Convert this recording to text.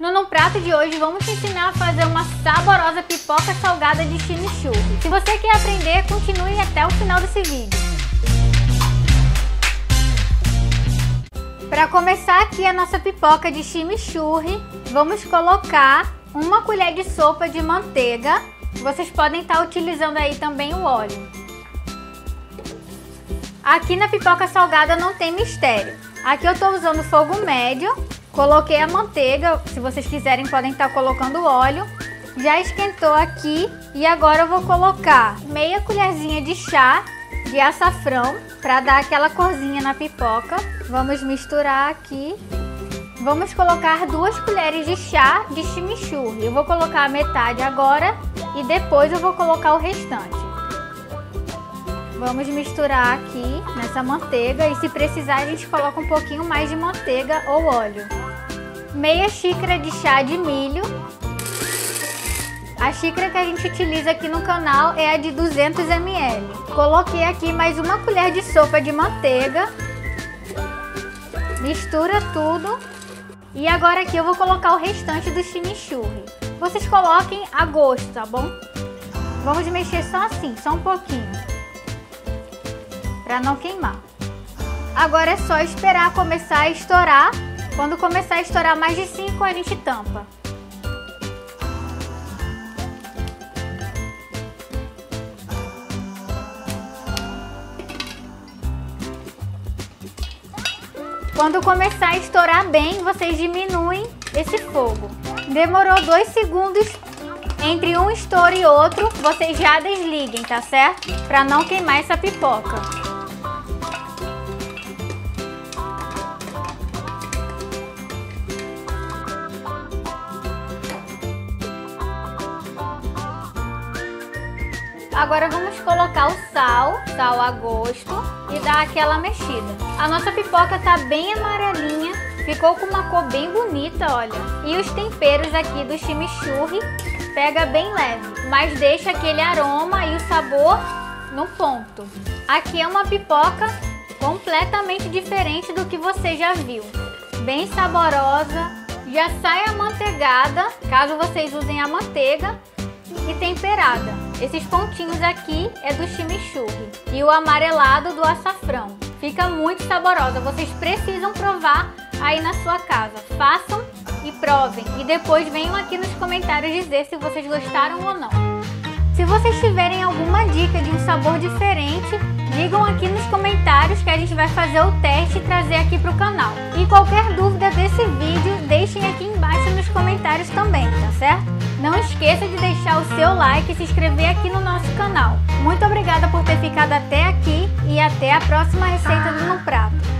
No No Prato de hoje vamos te ensinar a fazer uma saborosa pipoca salgada de chimichurri. Se você quer aprender, continue até o final desse vídeo. Para começar aqui a nossa pipoca de chimichurri, vamos colocar uma colher de sopa de manteiga. Vocês podem estar utilizando aí também o óleo. Aqui na pipoca salgada não tem mistério. Aqui eu estou usando fogo médio Coloquei a manteiga, se vocês quiserem podem estar colocando óleo. Já esquentou aqui e agora eu vou colocar meia colherzinha de chá de açafrão para dar aquela corzinha na pipoca. Vamos misturar aqui. Vamos colocar duas colheres de chá de chimichurri. Eu vou colocar a metade agora e depois eu vou colocar o restante. Vamos misturar aqui nessa manteiga e se precisar a gente coloca um pouquinho mais de manteiga ou óleo meia xícara de chá de milho. A xícara que a gente utiliza aqui no canal é a de 200 ml. Coloquei aqui mais uma colher de sopa de manteiga. Mistura tudo. E agora aqui eu vou colocar o restante do chimichurri. Vocês coloquem a gosto, tá bom? Vamos mexer só assim, só um pouquinho. Para não queimar. Agora é só esperar começar a estourar quando começar a estourar mais de 5, a gente tampa. Quando começar a estourar bem, vocês diminuem esse fogo. Demorou 2 segundos entre um estouro e outro, vocês já desliguem, tá certo? Para não queimar essa pipoca. Agora vamos colocar o sal, sal a gosto e dar aquela mexida. A nossa pipoca tá bem amarelinha, ficou com uma cor bem bonita, olha. E os temperos aqui do chimichurri pega bem leve, mas deixa aquele aroma e o sabor no ponto. Aqui é uma pipoca completamente diferente do que você já viu. Bem saborosa, já sai amanteigada, caso vocês usem a manteiga, e temperada. Esses pontinhos aqui é do chimichurri e o amarelado do açafrão. Fica muito saborosa, vocês precisam provar aí na sua casa. Façam e provem e depois venham aqui nos comentários dizer se vocês gostaram ou não. Se vocês tiverem alguma dica de um sabor diferente, digam aqui nos comentários que a gente vai fazer o teste e trazer aqui para o canal. E qualquer dúvida desse vídeo, deixem aqui embaixo nos comentários também, tá certo? Não esqueça de deixar o seu like e se inscrever aqui no nosso canal. Muito obrigada por ter ficado até aqui e até a próxima receita do No Prato.